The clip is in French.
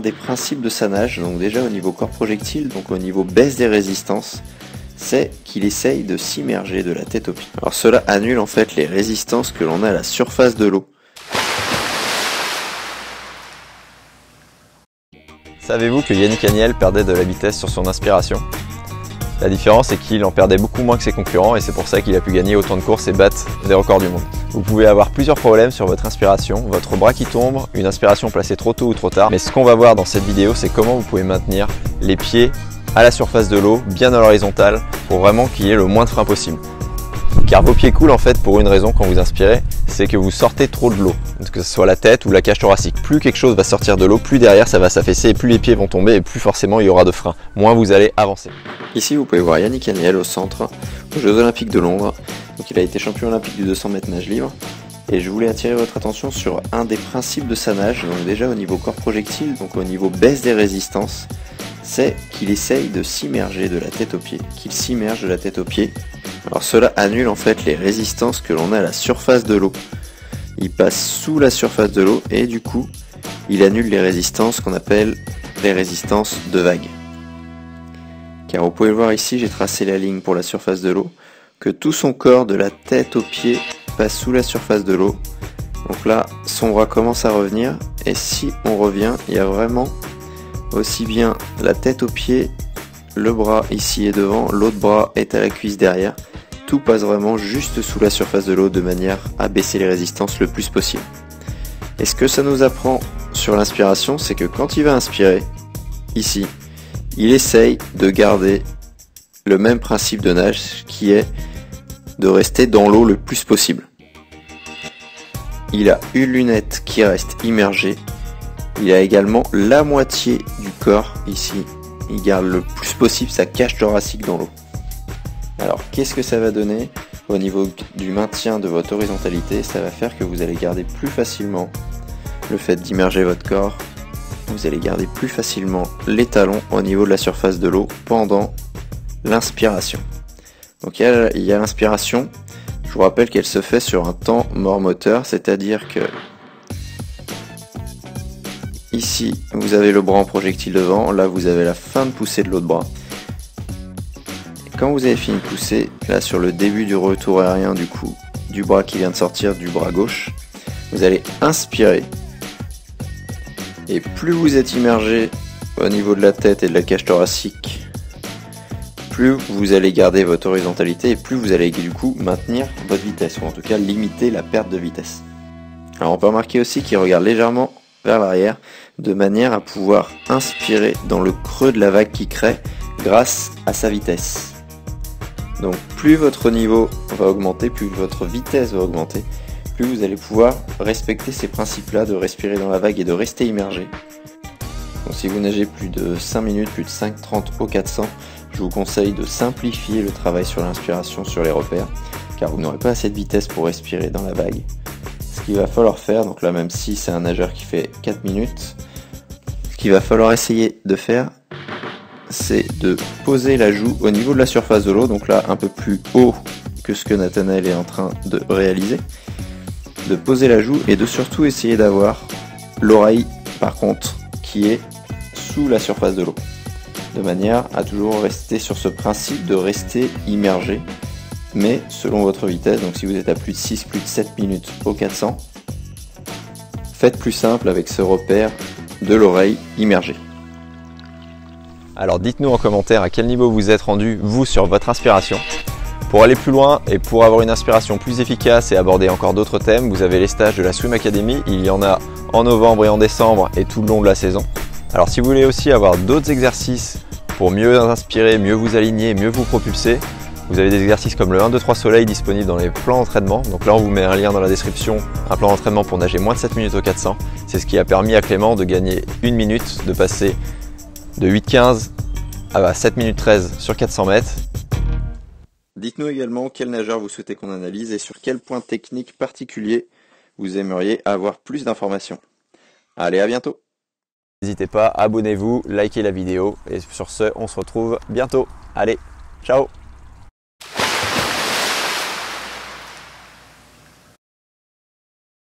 des principes de sa nage, donc déjà au niveau corps projectile, donc au niveau baisse des résistances, c'est qu'il essaye de s'immerger de la tête aux pieds. Alors cela annule en fait les résistances que l'on a à la surface de l'eau. Savez-vous que Yannick Agnel perdait de la vitesse sur son inspiration? La différence est qu'il en perdait beaucoup moins que ses concurrents et c'est pour ça qu'il a pu gagner autant de courses et battre des records du monde. Vous pouvez avoir plusieurs problèmes sur votre inspiration, votre bras qui tombe, une inspiration placée trop tôt ou trop tard, mais ce qu'on va voir dans cette vidéo c'est comment vous pouvez maintenir les pieds à la surface de l'eau, bien à l'horizontale, pour vraiment qu'il y ait le moins de frein possible. Car vos pieds coulent en fait pour une raison quand vous inspirez, c'est que vous sortez trop de l'eau, que ce soit la tête ou la cage thoracique. Plus quelque chose va sortir de l'eau, plus derrière ça va s'affaisser plus les pieds vont tomber et plus forcément il y aura de frein. Moins vous allez avancer. Ici vous pouvez voir Yannick Aniel au centre, aux Jeux Olympiques de Londres. Donc il a été champion olympique du 200 mètres nage libre. Et je voulais attirer votre attention sur un des principes de sa nage, donc déjà au niveau corps projectile, donc au niveau baisse des résistances, c'est qu'il essaye de s'immerger de la tête aux pieds, qu'il s'immerge de la tête aux pieds. Alors cela annule en fait les résistances que l'on a à la surface de l'eau. Il passe sous la surface de l'eau et du coup, il annule les résistances qu'on appelle les résistances de vague. Car vous pouvez voir ici, j'ai tracé la ligne pour la surface de l'eau, que tout son corps de la tête aux pieds passe sous la surface de l'eau. Donc là, son bras commence à revenir et si on revient, il y a vraiment aussi bien la tête aux pieds, le bras ici et devant, l'autre bras est à la cuisse derrière. Tout passe vraiment juste sous la surface de l'eau de manière à baisser les résistances le plus possible. Et ce que ça nous apprend sur l'inspiration, c'est que quand il va inspirer, ici, il essaye de garder le même principe de nage qui est de rester dans l'eau le plus possible. Il a une lunette qui reste immergée il a également la moitié du corps ici. Il garde le plus possible sa cage thoracique dans l'eau. Alors qu'est-ce que ça va donner au niveau du maintien de votre horizontalité? Ça va faire que vous allez garder plus facilement le fait d'immerger votre corps. Vous allez garder plus facilement les talons au niveau de la surface de l'eau pendant l'inspiration. Donc il y a l'inspiration. Je vous rappelle qu'elle se fait sur un temps mort moteur, c'est-à-dire que Ici, vous avez le bras en projectile devant. Là, vous avez la fin de poussée de l'autre bras. Quand vous avez fini de pousser, là sur le début du retour aérien du coup, du bras qui vient de sortir du bras gauche, vous allez inspirer. Et plus vous êtes immergé au niveau de la tête et de la cage thoracique, plus vous allez garder votre horizontalité et plus vous allez du coup maintenir votre vitesse, ou en tout cas limiter la perte de vitesse. Alors on peut remarquer aussi qu'il regarde légèrement vers l'arrière de manière à pouvoir inspirer dans le creux de la vague qui crée grâce à sa vitesse. Donc plus votre niveau va augmenter, plus votre vitesse va augmenter, plus vous allez pouvoir respecter ces principes-là de respirer dans la vague et de rester immergé. Donc si vous nagez plus de 5 minutes, plus de 5,30 au 400, je vous conseille de simplifier le travail sur l'inspiration sur les repères, car vous n'aurez pas assez de vitesse pour respirer dans la vague. Ce qu'il va falloir faire, donc là même si c'est un nageur qui fait 4 minutes, qu'il va falloir essayer de faire, c'est de poser la joue au niveau de la surface de l'eau, donc là un peu plus haut que ce que Nathanael est en train de réaliser. De poser la joue et de surtout essayer d'avoir l'oreille par contre qui est sous la surface de l'eau. De manière à toujours rester sur ce principe de rester immergé, mais selon votre vitesse, donc si vous êtes à plus de 6, plus de 7 minutes au 400, faites plus simple avec ce repère de l'oreille immergée. Alors dites-nous en commentaire à quel niveau vous êtes rendu, vous, sur votre inspiration. Pour aller plus loin et pour avoir une inspiration plus efficace et aborder encore d'autres thèmes, vous avez les stages de la Swim Academy. Il y en a en novembre et en décembre et tout le long de la saison. Alors si vous voulez aussi avoir d'autres exercices pour mieux inspirer, mieux vous aligner, mieux vous propulser, vous avez des exercices comme le 1, 2, 3 soleil disponibles dans les plans d'entraînement. Donc là, on vous met un lien dans la description, un plan d'entraînement pour nager moins de 7 minutes au 400. C'est ce qui a permis à Clément de gagner une minute, de passer de 8-15 à 7 minutes 13 sur 400 mètres. Dites-nous également quel nageur vous souhaitez qu'on analyse et sur quel point technique particulier vous aimeriez avoir plus d'informations. Allez, à bientôt N'hésitez pas, abonnez-vous, likez la vidéo et sur ce, on se retrouve bientôt. Allez, ciao